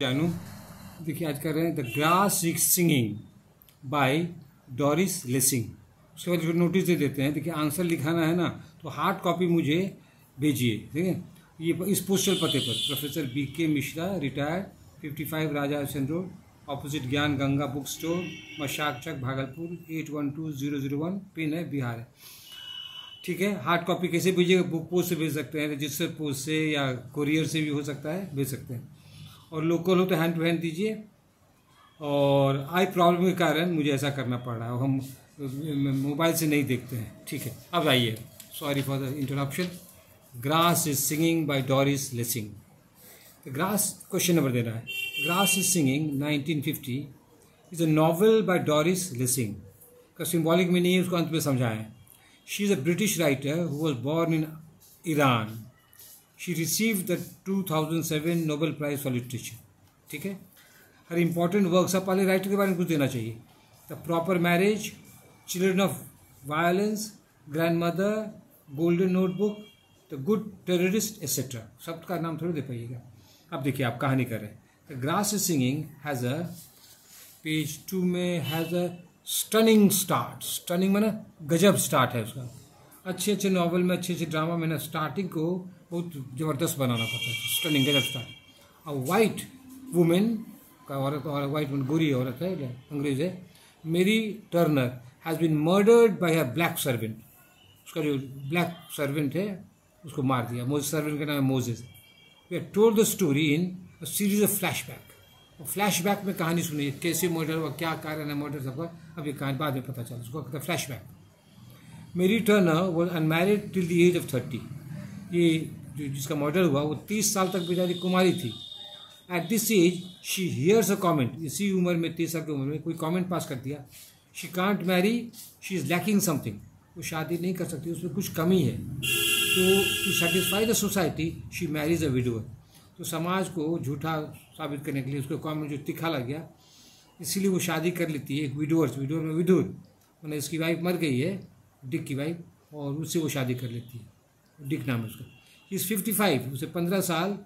जानू, देखिए आज कर रहे हैं the grass singing by Doris Lessing उसके बाद जो नोटिस दे देते हैं, देखिए आंसर लिखाना है ना तो हार्ड कॉपी मुझे भेजिए, ठीक है? ये इस पोस्टल पते पर professor B K Mishra retired fifty five Raja Hasan road opposite Gyan Ganga book store Mashak Chak Bhagalpur eight one two zero zero one pin है, बिहार है। ठीक है हार्ड कॉपी कैसे भेजिएगा बुक पोस्ट से भेज सकते हैं रजिस्टर पोस्ट से या कोरियर से भी हो सकता है, भेज सकते हैं। और लोकल हो तो हैंड टू हैंड दीजिए। और आई प्रॉब्लम के कारण मुझे ऐसा करना पड़ रहा है। हम मोबाइल से नहीं देखते हैं। ठीक है, अब आइए। Sorry for the interruption grass is singing by Doris Lessing grass question number दे रहा है। Grass is singing 1950 is a novel by Doris Lessing का सिम्बॉलिक मीनिंग उसको अंत में समझाएँ। She is a British writer who was born in Iran she receive the 2007 Nobel prize for literature ठीक है? हर important work सब पहले राइटर के बारे में कुछ देना चाहिए। The proper marriage children of violence grand mother golden notebook the good terrorist etcetera सब का नाम थोड़ा दे पाइएगा अब देखिए, आप कहानी कर रहे हैं। The grass is singing has a page two में has a stunning start stunning में ना गजब स्टार्ट है उसका। अच्छे अच्छे नॉवल में अच्छे अच्छे ड्रामा में ना स्टार्टिंग को बहुत ज़बरदस्त बनाना पड़ता है। स्टनिंग गजब और वाइट वुमेन का औरत और वाइट वुमेन गोरी औरत है अंग्रेज़ है। Mary Turner has been murdered by a black servant उसका जो ब्लैक सर्वेंट है, उसको मार दिया। मोज सर्वेंट का नाम है Moses we are told the story in series of flashback flashback में कहानी सुनी कैसे मर्डर हुआ, क्या कारण है मर्डर सबका? अब अभी कहानी बाद में पता चला। उसको कहता है flashback Mary Turner was unmarried till the age of thirty ये जो जिसका मर्डर हुआ, वो तीस साल तक बेचारी कुमारी थी। At this age she hears a comment इसी उम्र में, तीस साल की उम्र में कोई कॉमेंट पास कर दिया। She can't marry she is lacking something वो शादी नहीं कर सकती, उसमें कुछ कमी है। तो to satisfy the society she marries a widower तो समाज को झूठा साबित करने के लिए उसको कॉमेंट जो तिखा लग गया, इसीलिए वो शादी कर लेती है एक विडोअर विडोअर में विडोर मैंने इसकी वाइफ मर गई है डिक की वाइफ और उससे वो शादी कर लेती है। डिक नाम है उसका। इस फिफ्टी फाइव उसे पंद्रह साल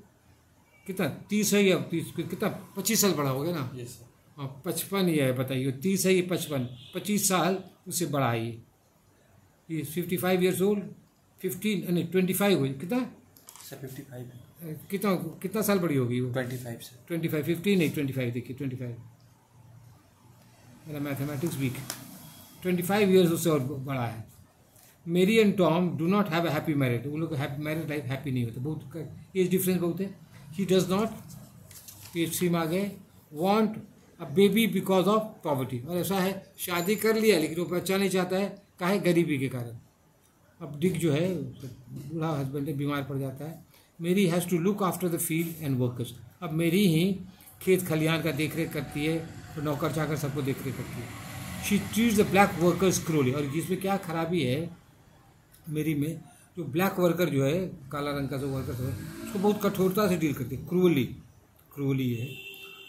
कितना? तीस है या तीस कितना? पच्चीस साल बड़ा हो गया ना? Yes, हाँ पचपन ही है बताइए। तीस है ये पचपन पच्चीस साल उससे बड़ा है ये fifty five years old fifteen नहीं ट्वेंटी फाइव हुई। कितना? फिफ्टी फाइव कितना कितना साल बड़ी होगी वो? ट्वेंटी फाइव से ट्वेंटी फाइव फिफ्टीन नहीं ट्वेंटी फाइव देखिए ट्वेंटी फाइव मेरा mathematics weak twenty five years उससे और बड़ा है। Mary and Tom do not have happy married उन लोग मैरिड लाइफ हैप्पी नहीं होता। बहुत एज डिफरेंस बहुत है। ही डज नॉट में आ गए। Want a baby because of poverty और ऐसा है, शादी कर लिया लेकिन वो बच्चा नहीं चाहता है। काहे गरीबी के कारण। अब डिक जो है, बूढ़ा हस्बैंड बीमार पड़ जाता है। Mary has to look after the field and workers अब मेरी ही खेत खलिहान का देख रेख करती है तो नौकर चाकर सबको देख रेख करती है। She treat the black workers cruelly और जिसमें क्या खराबी है? मेरी में, जो ब्लैक वर्कर जो है, काला रंग का जो वर्कर है उसको बहुत कठोरता से डील करती है क्रूअली क्रूअली है।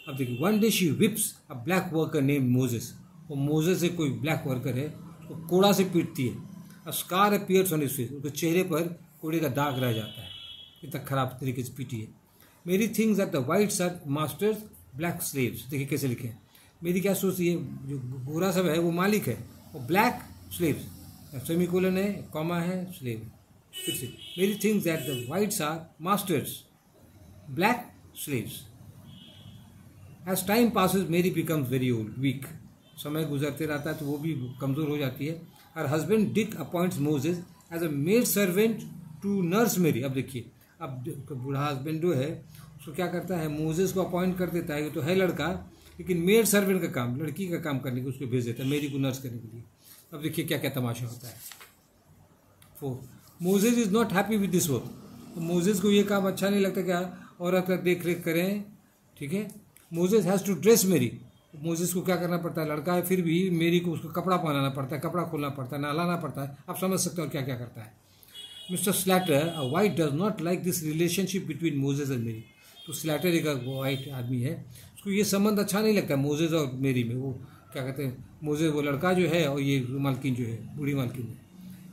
अब देखिए one day she whips a black worker name Moses वो मोजेस से कोई ब्लैक वर्कर है तो कोड़ा से पीटती है। अब स्कार अपियर्स ऑन फेस उसके चेहरे पर कोड़े का दाग रह जाता है। इतना खराब तरीके से पीटी है। Mary thinks are the whites are masters black slaves देखिए कैसे लिखे हैं। मेरी क्या सोचती है, जो गोरा सब है, वो मालिक है और ब्लैक स्लेव्स सेमिकोलन है, कॉमा है स्लेव फिर से Mary thinks that the whites are masters black slaves as time passes Mary becomes very old weak समय गुजरते रहता है तो वो भी कमज़ोर हो जाती है। और husband Dick appoints Moses as a maid servant to nurse Mary अब देखिए, अब बूढ़ा हस्बैंड जो है, उसको क्या करता है? मोजेस को अपॉइंट कर देता है। ये तो है लड़का, लेकिन मेड सर्वेंट का काम, लड़की का काम करने को उसको भेज देता है मेरी को नर्स करने के लिए। अब देखिए क्या क्या तमाशा होता है। For Moses is not happy with this work Moses को ये काम अच्छा नहीं लगता क्या औरत का देख रेख करें, ठीक है? Moses has to dress Mary Moses को क्या करना पड़ता है? लड़का है, फिर भी मेरी को उसको कपड़ा पहनाना पड़ता है, कपड़ा खोलना पड़ता है, नहलाना पड़ता है। आप समझ सकते हो क्या क्या करता है। Mister Slater a white does not like this relationship between Moses and Mary तो स्लैटर एक वाइट आदमी है। उसको ये संबंध अच्छा नहीं लगता मोजेज और मेरी में। वो क्या कहते हैं, मुझे वो लड़का जो है और ये मालकिन जो है, बूढ़ी मालकिन है।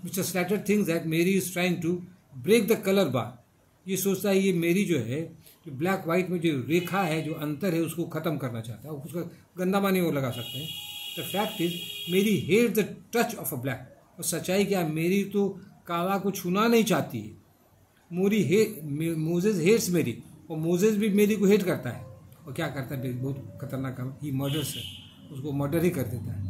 Mister Slater thinks that Mary is trying to break the colour bar ये सोचता है, ये मेरी जो है, जो ब्लैक वाइट में जो रेखा है, जो अंतर है, उसको ख़त्म करना चाहता है। उसका गंदा मानी वो लगा सकते हैं। The fact is Mary hate the touch of a black और सच्चाई क्या मेरी तो काला को छूना नहीं चाहती है। मोरी हे मोजेज हेट्स मेरी और मोजेज भी मेरी को हेट करता है। और क्या करता है, बहुत खतरनाक काम ही मर्डर्स है उसको मर्डर ही कर देता है।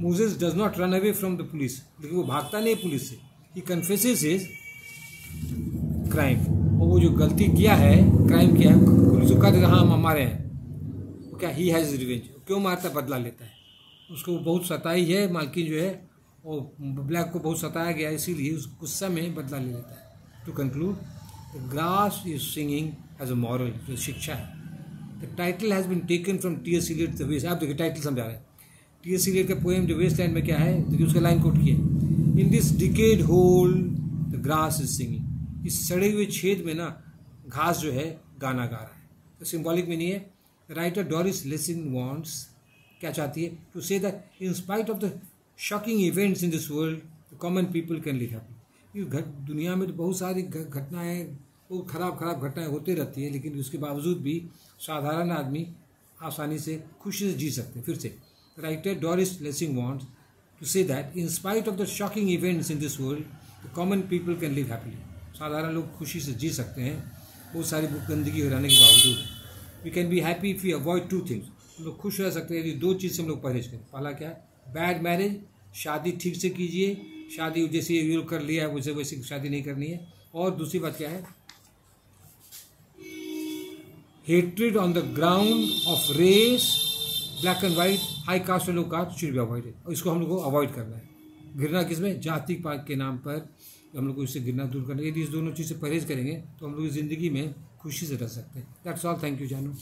Moses does not run away from the police लेकिन वो भागता नहीं पुलिस से। ही कन्फेसेस इज़ क्राइम और वो जो गलती किया है क्राइम किया है, पुलिस को कह देता हाँ हम हमारे हैं। क्या ही हैज़ रिवेंज क्यों मारता बदला लेता है। उसको बहुत सताई है, मालकिन जो है वो ब्लैक को बहुत सताया गया, इसीलिए उस गुस्सा में बदला ले लेता है। To conclude grass is singing as a moral जो शिक्षा है। The title has been taken from T S Eliot the waste आप देखिए टाइटल समझा रहे हैं। टी एस सीलेट का पोएम जो वेस्ट लैंड में क्या है? देखिए, उसका लाइन कोट किया in this decayed hole the grass is singing इस सड़े हुए छेद में ना, घास जो है, गाना गा रहा है। तो सिम्बॉलिक में नहीं है राइटर डॉरिस लेसिंग वॉन्ट्स क्या चाहती है? To say that in spite of the shocking events in this world common people can live happy दुनिया में तो बहुत सारी घटनाएँ बहुत खराब खराब घटनाएँ होती रहती है, लेकिन उसके बावजूद भी साधारण आदमी आसानी से खुशी से जी सकते हैं। फिर से writer Doris Lessing wants to say that in spite of the shocking events in this world the common people can live happily साधारण लोग खुशी से जी सकते हैं, बहुत सारी गंदगी हो रहने के बावजूद। We can be happy if you avoid two things हम लोग खुश रह सकते हैं यदि दो चीज़ से हम लोग परहेज करें। पहला क्या? है बैड मैरिज शादी ठीक से कीजिए, शादी जैसे ये कर लिया है वैसे वैसे शादी नहीं करनी है। और दूसरी बात क्या है? Hatred on the ground of race black and white high caste और low caste should be avoided और इसको हम लोग को अवॉइड करना है। घृणा किसमें जाति पात के नाम पर हम लोग को इससे घृणा दूर करना यदि इस दोनों चीज़ से परहेज करेंगे तो हम लोग ज़िंदगी में खुशी से रह सकते हैं। दैट्स ऑल थैंक यू जानू